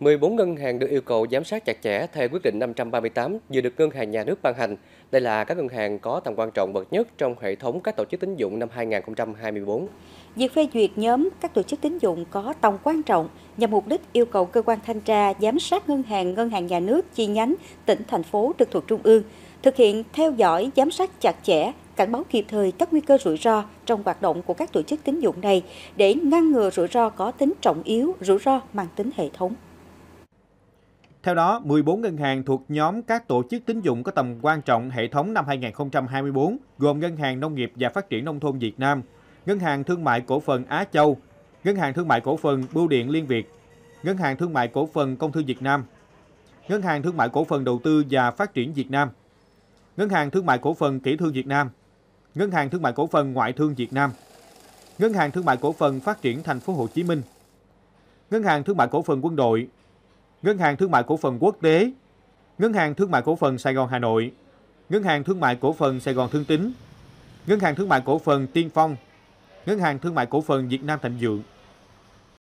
14 ngân hàng được yêu cầu giám sát chặt chẽ theo quyết định 538 vừa được Ngân hàng Nhà nước ban hành. Đây là các ngân hàng có tầm quan trọng bậc nhất trong hệ thống các tổ chức tín dụng năm 2024. Việc phê duyệt nhóm các tổ chức tín dụng có tầm quan trọng nhằm mục đích yêu cầu cơ quan thanh tra giám sát ngân hàng, ngân hàng nhà nước chi nhánh, tỉnh, thành phố trực thuộc trung ương, thực hiện theo dõi, giám sát chặt chẽ, cảnh báo kịp thời các nguy cơ rủi ro trong hoạt động của các tổ chức tín dụng này để ngăn ngừa rủi ro có tính trọng yếu, rủi ro mang tính hệ thống. Theo đó, 14 ngân hàng thuộc nhóm các tổ chức tín dụng có tầm quan trọng hệ thống năm 2024 gồm Ngân hàng Nông nghiệp và Phát triển Nông thôn Việt Nam, Ngân hàng Thương mại Cổ phần Á Châu, Ngân hàng Thương mại Cổ phần Bưu điện Liên Việt, Ngân hàng Thương mại Cổ phần Công thương Việt Nam, Ngân hàng Thương mại Cổ phần Đầu tư và Phát triển Việt Nam, Ngân hàng Thương mại Cổ phần Kỹ thương Việt Nam, Ngân hàng Thương mại Cổ phần Ngoại thương Việt Nam, Ngân hàng Thương mại Cổ phần Phát triển Thành phố Hồ Chí Minh, Ngân hàng Thương mại Cổ phần Quân đội, Ngân hàng Thương mại Cổ phần Quốc tế, Ngân hàng Thương mại Cổ phần Sài Gòn Hà Nội, Ngân hàng Thương mại Cổ phần Sài Gòn Thương Tín, Ngân hàng Thương mại Cổ phần Tiên Phong, Ngân hàng Thương mại Cổ phần Việt Nam Thịnh Vượng,